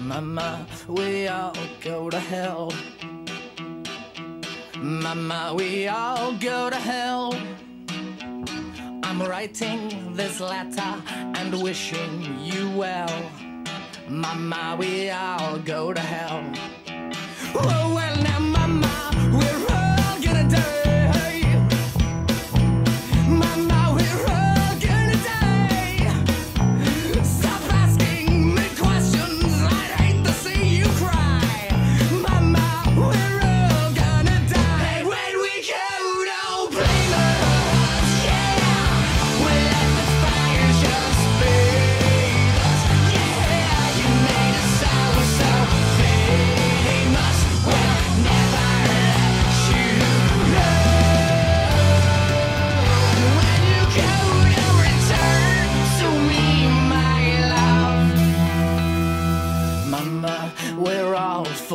Mama, we all go to hell. Mama, we all go to hell. I'm writing this letter and wishing you well. Mama, we all go to hell. Oh, well, now, Mama, we're all gonna die.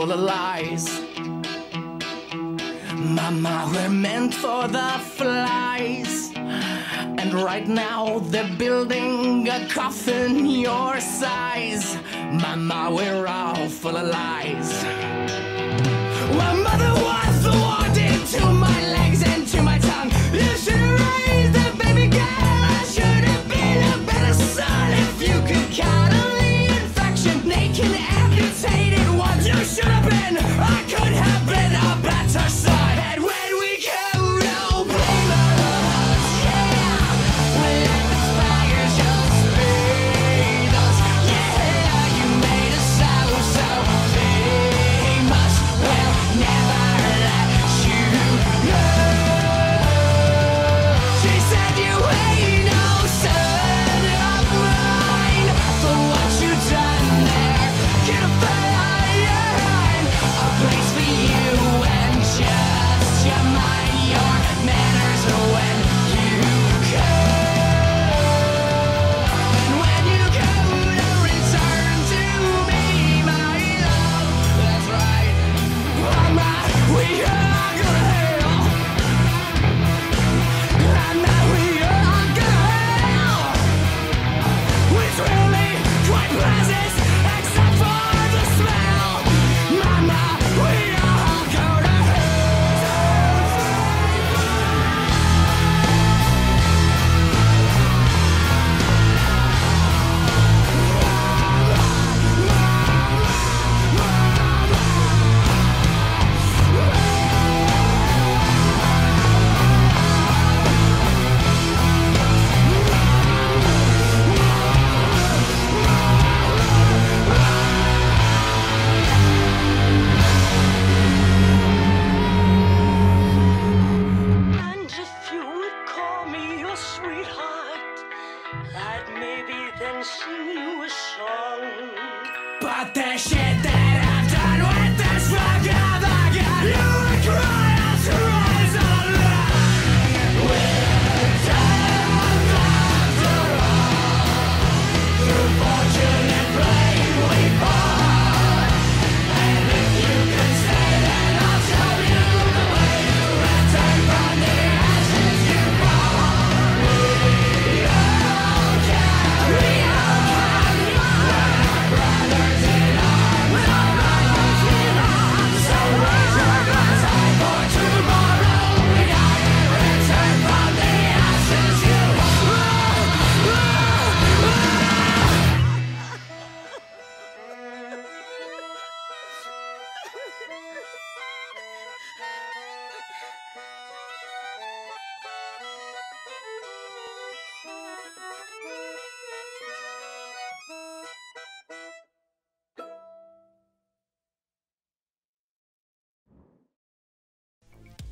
full of lies. Mama, we're meant for the flies. And right now they're building a coffin your size. Mama, we're all full of lies. that maybe then she you a song. But that shit.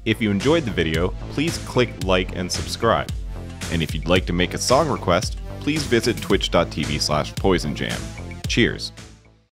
If you enjoyed the video, please click like and subscribe. And if you'd like to make a song request, please visit twitch.tv slash poizenjam. Cheers!